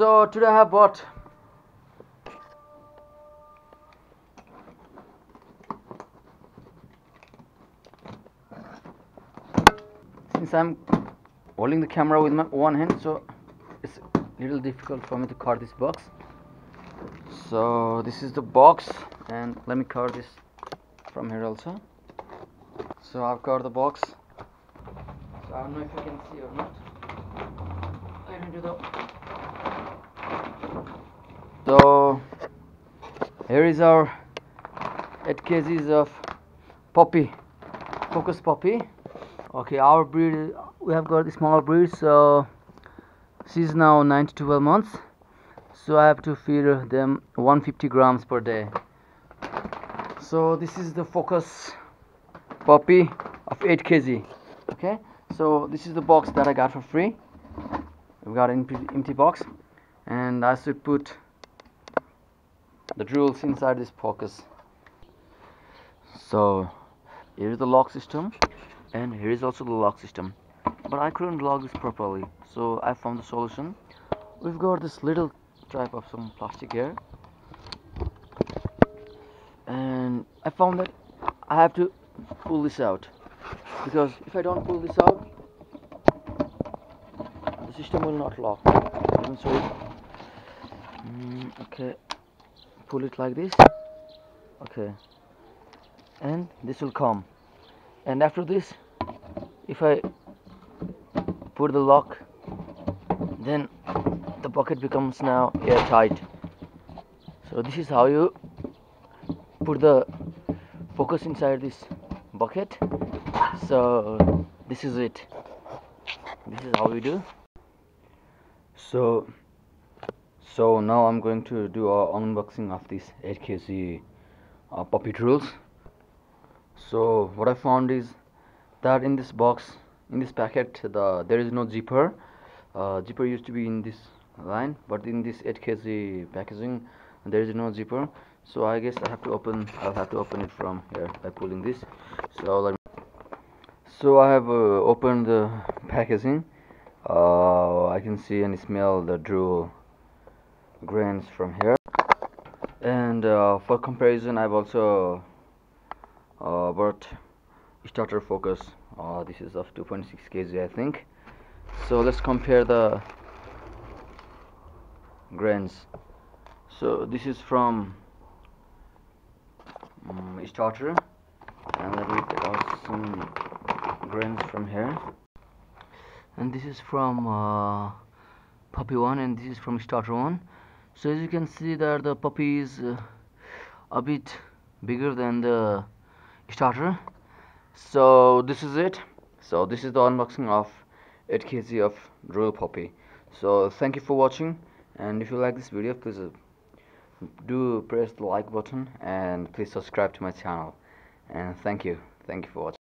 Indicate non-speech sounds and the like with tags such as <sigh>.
So today I have bought since I'm holding the camera with my one hand so it's a little difficult for me to cut this box. So this is the box and let me cut this from here also. So I've cut the box. So I don't know if you can see or not. Let me do the so here is our 8 kgs of puppy focus puppy. Okay our breed we have got a small breed so she's now 9 to 12 months. So I have to feed them 150 grams per day. So this is the focus puppy of 8 kg. Okay so this is the box that I got for free. We got an empty, empty box. And I should put the Drools inside this focus so here is the lock system and here is also the lock system. But I couldn't lock this properly so I found the solution. We've got this little type of some plastic here. And I found that I have to pull this out. Because if I don't pull this out the system will not lock. So mm, okay pull it like this. Okay. And this will come. And after this if I put the lock then the bucket becomes now airtight. So this is how you put the focus inside this bucket. So this is it. This is how we do. So so now I'm going to do a unboxing of this 8 kg uh, puppy Drools so what I found is that in this box in this packet the there is no zipper. Uh, zipper used to be in this line but in this 8 kg packaging there is no zipper. So I guess I have to open I'll have to open it from here by pulling this. So let me so I have uh, opened the <laughs> packaging. Uh, I can see and smell the Drool grains from here. And uh, for comparison I've also uh, bought starter focus. Uh, this is of 2.6 kg I think. So let's compare the grains. So this is from um, starter. And let me take out some grains from here. And this is from uh, puppy one and this is from starter one so as you can see that the puppy is uh, a bit bigger than the starter. So this is it. So this is the unboxing of 8 kg of royal puppy. So thank you for watching and if you like this video please uh, do press the like button and please subscribe to my channel. And thank you. Thank you for watching